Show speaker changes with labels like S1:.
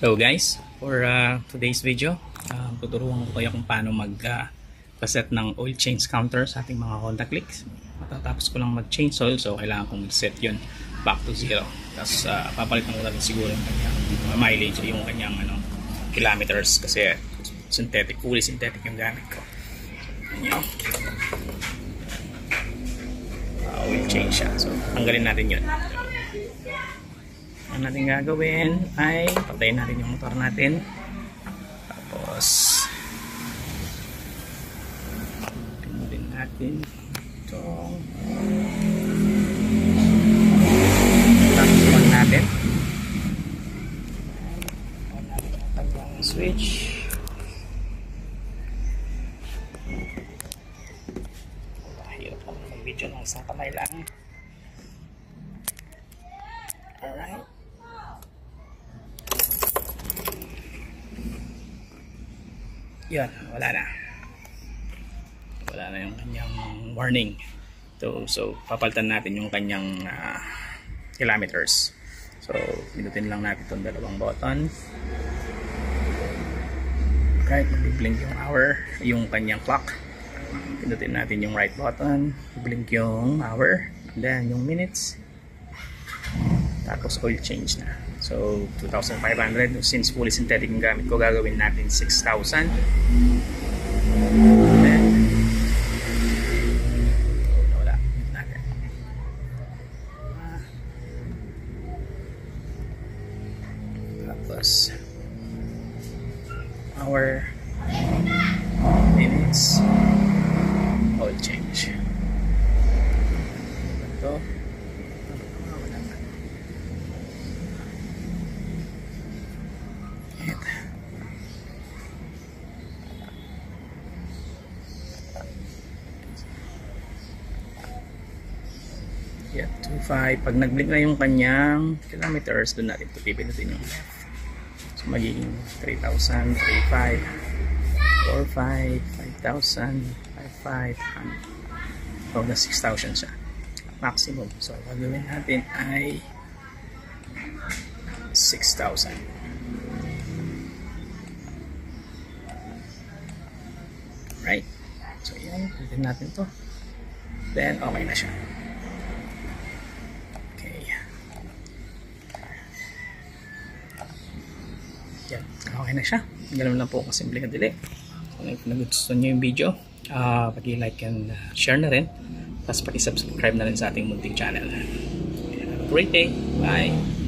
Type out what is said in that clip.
S1: Hello guys, for uh, today's video, uh, tuturuan ko kayo kung paano mag uh, ng oil change counter sa ating mga Honda Clicks. Matatapos ko lang mag-change oil so kailangan kong set yun back to zero. Tapos uh, papalitan ko na rin siguro yung kanyang mileage, yung kanyang ano, kilometers kasi synthetic, fully synthetic yung gamit ko. Yan uh, oil change siya. So, tanggalin natin yun. Ang natin gagawin ay patayin natin yung motor natin. Tapos pinutin natin itong tapos natin. Switch. Video ng isang kamay lang. Alright yan, wala na. Wala na yung kanyang warning. So, so papalitan natin yung kanyang uh, kilometers. So pinutin lang natin itong dalawang button. Right, mag-blink yung hour yung kanyang clock pinutin natin yung right button. Blink yung hour then yung minutes tapos oil change na So, 2,500. Since fully synthetic yung gamit ko, gagawin natin 6,000. Then, wala. Natin. Tapos, hour, minutes, oil change. Yeah, 2.5. Pag nag-blink na yung kanyang kilometers, doon natin ito pipinutin yung left. So, magiging 3,000, 3,500, 4,500, 5,000, 5,500. So, na 6,000 siya. Maximum. So, gagawin natin ay 6,000. Right? So, yan. Pwede natin to. Then, okay na siya. Yan. Okay na siya. Ganun lang po kasimple kadili. Kung nagustuhan nyo yung video, uh, pag-like and uh, share na rin. Tapos pag-subscribe na rin sa ating munting channel. Have a great day. Bye!